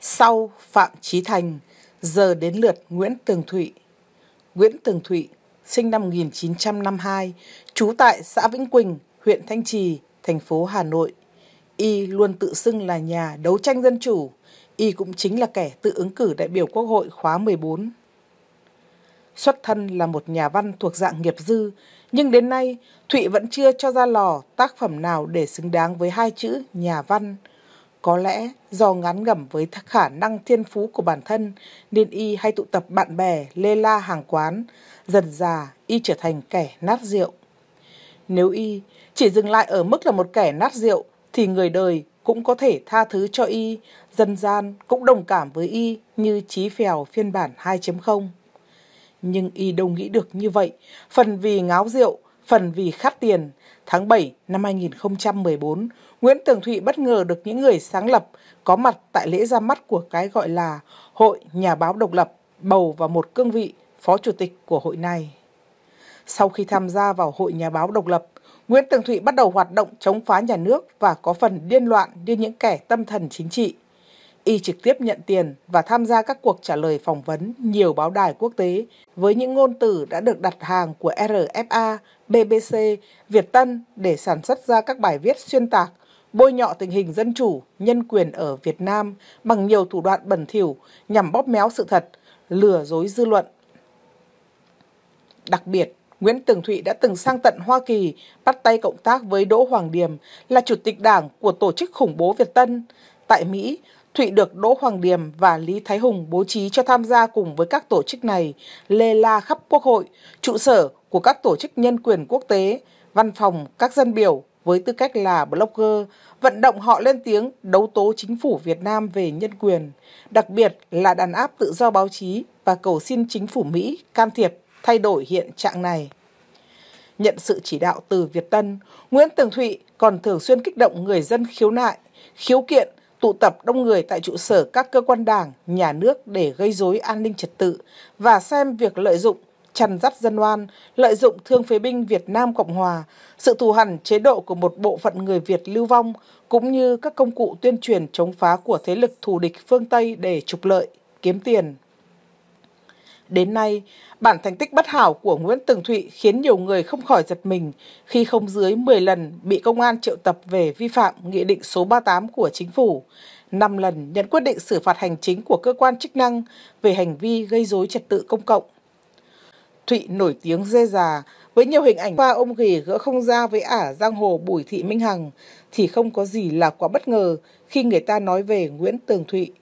Sau Phạm trí Thành, giờ đến lượt Nguyễn Tường Thụy. Nguyễn Tường Thụy, sinh năm 1952, trú tại xã Vĩnh Quỳnh, huyện Thanh Trì, thành phố Hà Nội. Y luôn tự xưng là nhà đấu tranh dân chủ. Y cũng chính là kẻ tự ứng cử đại biểu Quốc hội khóa 14. Xuất thân là một nhà văn thuộc dạng nghiệp dư, nhưng đến nay Thụy vẫn chưa cho ra lò tác phẩm nào để xứng đáng với hai chữ nhà văn. Có lẽ do ngán ngẩm với khả năng thiên phú của bản thân nên y hay tụ tập bạn bè lê la hàng quán, dần già y trở thành kẻ nát rượu. Nếu y chỉ dừng lại ở mức là một kẻ nát rượu thì người đời cũng có thể tha thứ cho y, dân gian cũng đồng cảm với y như trí phèo phiên bản 2.0. Nhưng y đâu nghĩ được như vậy, phần vì ngáo rượu, phần vì khát tiền. Tháng 7 năm 2014, Nguyễn Tường Thụy bất ngờ được những người sáng lập có mặt tại lễ ra mắt của cái gọi là Hội Nhà báo Độc lập bầu vào một cương vị phó chủ tịch của hội này. Sau khi tham gia vào Hội Nhà báo Độc lập, Nguyễn Tường Thụy bắt đầu hoạt động chống phá nhà nước và có phần điên loạn như những kẻ tâm thần chính trị. Y trực tiếp nhận tiền và tham gia các cuộc trả lời phỏng vấn nhiều báo đài quốc tế với những ngôn từ đã được đặt hàng của RFA, BBC, Việt Tân để sản xuất ra các bài viết xuyên tạc, bôi nhọ tình hình dân chủ, nhân quyền ở Việt Nam bằng nhiều thủ đoạn bẩn thỉu nhằm bóp méo sự thật, lừa dối dư luận. Đặc biệt, Nguyễn Tường Thụy đã từng sang tận Hoa Kỳ bắt tay cộng tác với Đỗ Hoàng Điềm là chủ tịch đảng của tổ chức khủng bố Việt Tân. Tại Mỹ, Thụy được Đỗ Hoàng Điềm và Lý Thái Hùng bố trí cho tham gia cùng với các tổ chức này lê la khắp quốc hội, trụ sở của các tổ chức nhân quyền quốc tế, văn phòng các dân biểu với tư cách là blogger, vận động họ lên tiếng đấu tố chính phủ Việt Nam về nhân quyền, đặc biệt là đàn áp tự do báo chí và cầu xin chính phủ Mỹ can thiệp thay đổi hiện trạng này. Nhận sự chỉ đạo từ Việt Tân, Nguyễn Tường Thụy còn thường xuyên kích động người dân khiếu nại, khiếu kiện, tụ tập đông người tại trụ sở các cơ quan đảng, nhà nước để gây rối an ninh trật tự và xem việc lợi dụng chăn dắt dân oan, lợi dụng thương phế binh Việt Nam Cộng Hòa, sự thù hằn chế độ của một bộ phận người Việt lưu vong, cũng như các công cụ tuyên truyền chống phá của thế lực thù địch phương Tây để trục lợi, kiếm tiền. Đến nay, bản thành tích bất hảo của Nguyễn Tường Thụy khiến nhiều người không khỏi giật mình khi không dưới 10 lần bị công an triệu tập về vi phạm Nghị định số 38 của chính phủ, 5 lần nhận quyết định xử phạt hành chính của cơ quan chức năng về hành vi gây dối trật tự công cộng. Thụy nổi tiếng dê già với nhiều hình ảnh qua ông ghì gỡ không ra với ả giang hồ Bùi Thị Minh Hằng thì không có gì là quá bất ngờ khi người ta nói về Nguyễn Tường Thụy.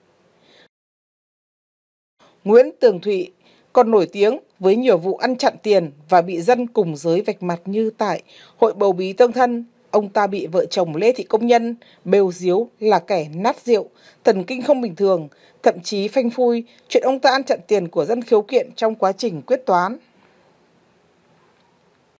Nguyễn Tường Thụy còn nổi tiếng với nhiều vụ ăn chặn tiền và bị dân cùng giới vạch mặt như tại Hội Bầu Bí Tương Thân. Ông ta bị vợ chồng Lê Thị Công Nhân bêu diếu là kẻ nát rượu, thần kinh không bình thường, thậm chí phanh phui chuyện ông ta ăn chặn tiền của dân khiếu kiện trong quá trình quyết toán.